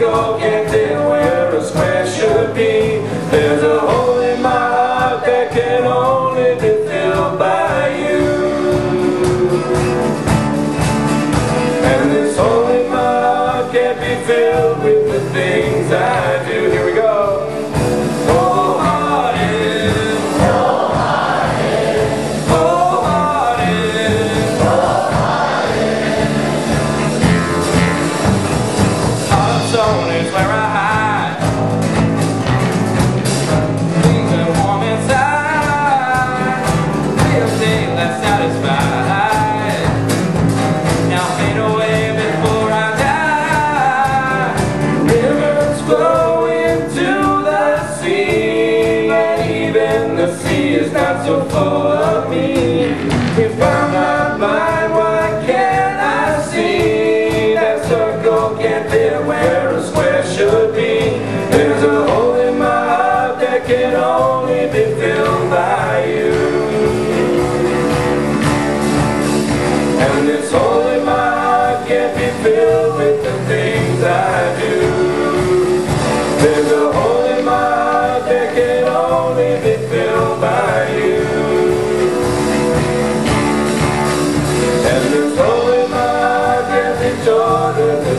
go get there where a square should be. There's a hole in my heart that can only be filled by you. And this hole in my heart can't be filled with the things I even the sea is not so full of me. If I'm not blind, why can't I see? That circle can't fit where a square should be. There's a hole in my heart that can only be filled by you. And this hole in my heart can't be filled with the things I do. There's shoulder.